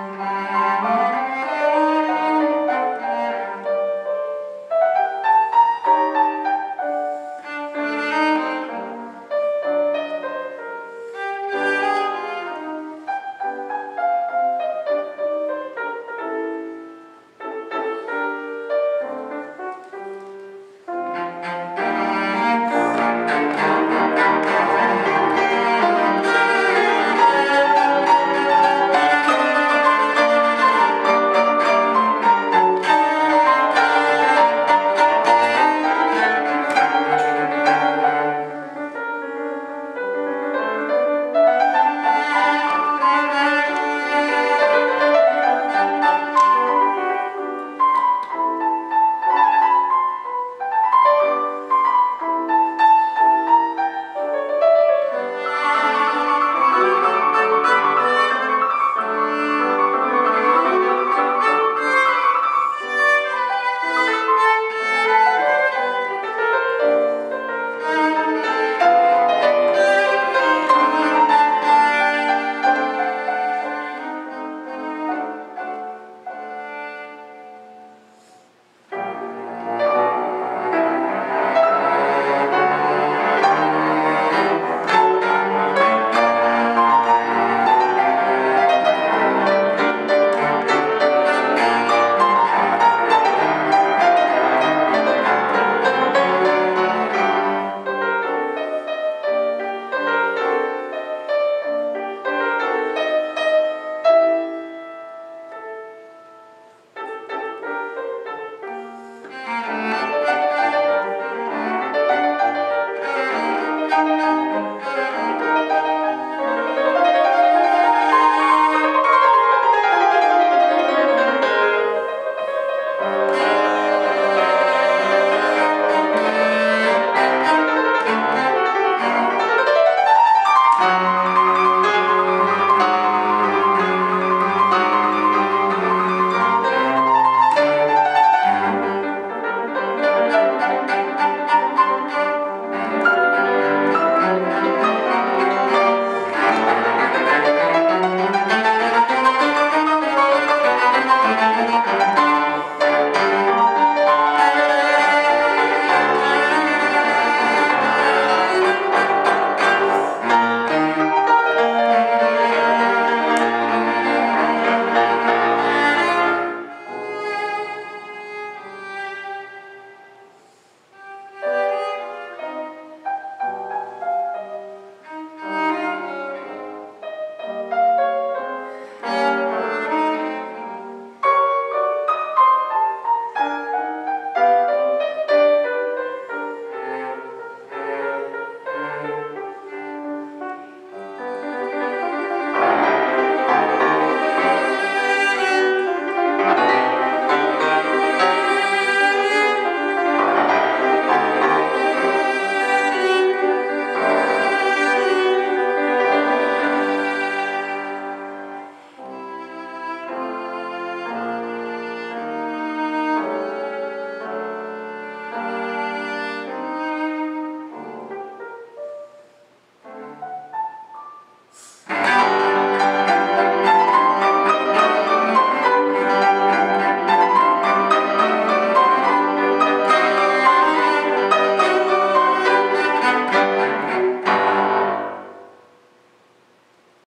Música